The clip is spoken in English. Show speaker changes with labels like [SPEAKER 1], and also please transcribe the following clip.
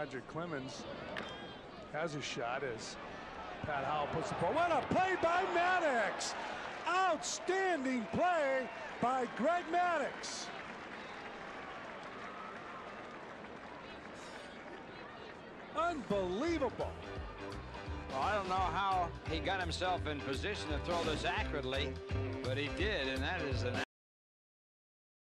[SPEAKER 1] Roger Clemens has a shot as Pat Howell puts the ball. What a play by Maddux! Outstanding play by Greg Maddux. Unbelievable.
[SPEAKER 2] Well, I don't know how he got himself in position to throw this accurately, but he did, and that is an